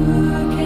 again.